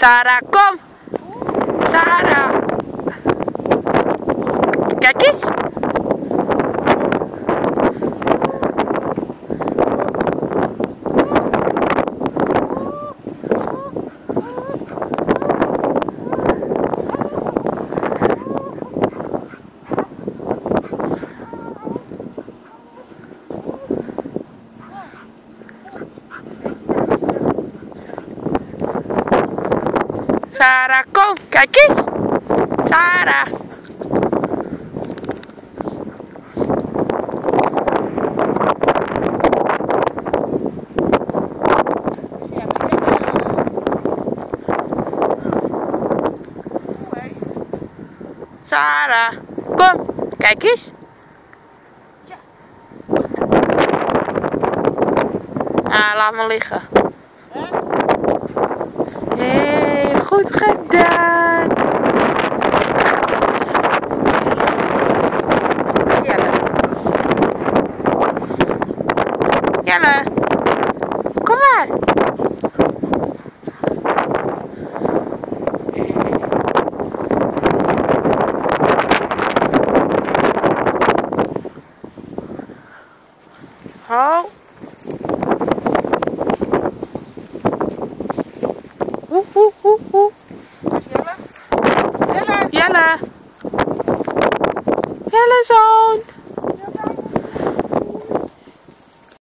Sarah, kom! Sarah! Kijk eens! Sarah, kom! Kijk eens! Sarah! Sarah, kom! Kijk eens! Ah, laat me liggen. Jelle. Kom maar. Ho. Woe, woe, woe, woe. Jelle. Jelle zo.